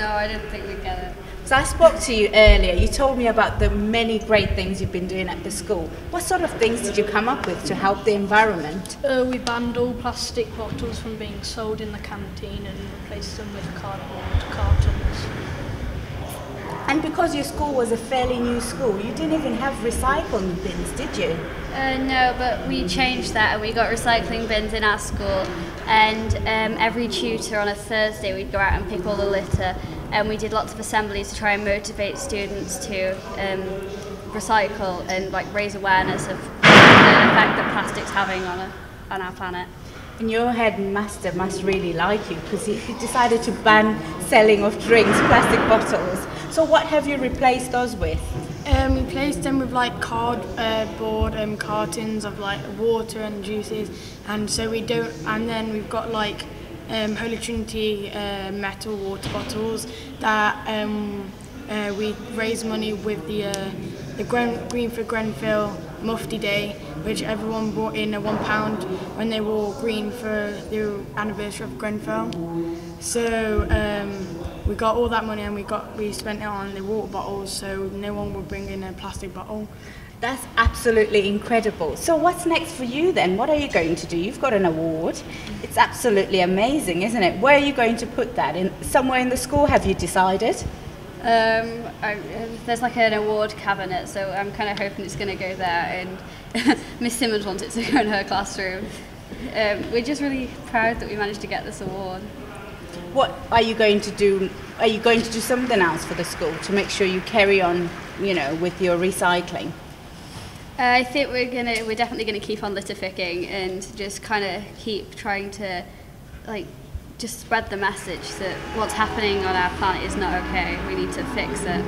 No, I didn't think we'd get it. So I spoke to you earlier. You told me about the many great things you've been doing at the school. What sort of things did you come up with to help the environment? Uh, we banned all plastic bottles from being sold in the canteen and replaced them with cardboard cartons. And because your school was a fairly new school, you didn't even have recycling bins, did you? Uh, no, but we changed that and we got recycling bins in our school. And um, every tutor on a Thursday we'd go out and pick all the litter. And we did lots of assemblies to try and motivate students to um, recycle and like raise awareness of the effect that plastic's having on, a, on our planet. And your headmaster must really like you because he, he decided to ban selling of drinks, plastic bottles. So what have you replaced those with? Um, we placed them with like cardboard um, cartons of like water and juices, and so we don't. And then we've got like um, Holy Trinity uh, metal water bottles that um, uh, we raise money with the uh, the Gren- Green for Grenfell Mufti Day, which everyone brought in a one pound when they wore green for the anniversary of Grenfell. So um, we got all that money and we got we spent it on the water bottles, so no one would bring in a plastic bottle. That's absolutely incredible. So what's next for you then? What are you going to do? You've got an award. It's absolutely amazing, isn't it? Where are you going to put that? In somewhere in the school? Have you decided? Um, I, there's like an award cabinet, so I'm kind of hoping it's going to go there. And Miss Simmons wants it to go in her classroom. Um, we're just really proud that we managed to get this award. What are you going to do? Are you going to do something else for the school to make sure you carry on, you know, with your recycling? Uh, I think we're gonna, we're definitely gonna keep on litter picking and just kind of keep trying to, like, just spread the message that what's happening on our planet is not okay. We need to fix it.